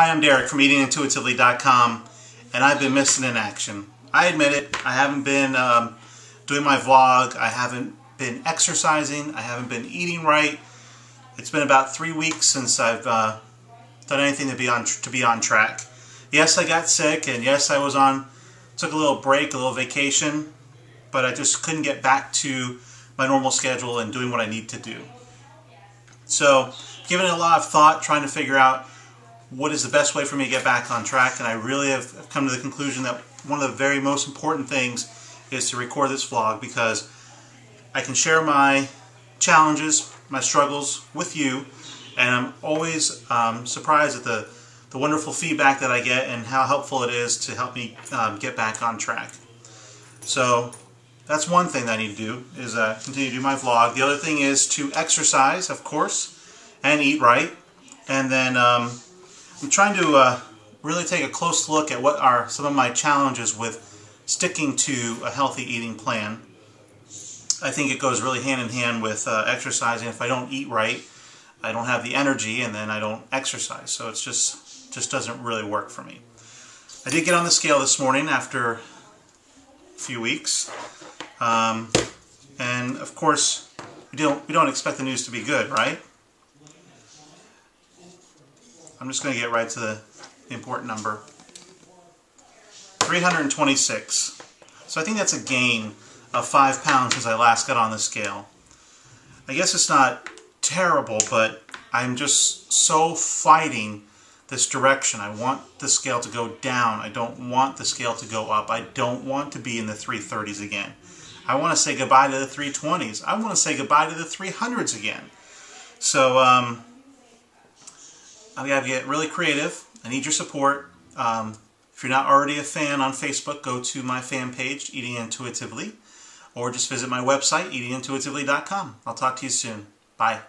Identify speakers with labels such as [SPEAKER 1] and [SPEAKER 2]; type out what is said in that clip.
[SPEAKER 1] Hi, I'm Derek from eatingintuitively.com, and I've been missing in action. I admit it, I haven't been um, doing my vlog, I haven't been exercising, I haven't been eating right. It's been about three weeks since I've uh, done anything to be on to be on track. Yes, I got sick, and yes, I was on took a little break, a little vacation, but I just couldn't get back to my normal schedule and doing what I need to do. So, given it a lot of thought, trying to figure out what is the best way for me to get back on track, and I really have come to the conclusion that one of the very most important things is to record this vlog because I can share my challenges, my struggles with you, and I'm always um, surprised at the, the wonderful feedback that I get and how helpful it is to help me um, get back on track. So that's one thing that I need to do is uh, continue to do my vlog. The other thing is to exercise, of course, and eat right. And then um, I'm trying to uh, really take a close look at what are some of my challenges with sticking to a healthy eating plan. I think it goes really hand in hand with uh, exercising. If I don't eat right, I don't have the energy and then I don't exercise. So it's just just doesn't really work for me. I did get on the scale this morning after a few weeks. Um, and of course, we don't we don't expect the news to be good, right? I'm just going to get right to the important number. 326. So I think that's a gain of 5 pounds since I last got on the scale. I guess it's not terrible, but I'm just so fighting this direction. I want the scale to go down. I don't want the scale to go up. I don't want to be in the 330s again. I want to say goodbye to the 320s. I want to say goodbye to the 300s again. So um, I got to get really creative. I need your support. Um, if you're not already a fan on Facebook, go to my fan page, Eating Intuitively, or just visit my website, eatingintuitively.com. I'll talk to you soon. Bye.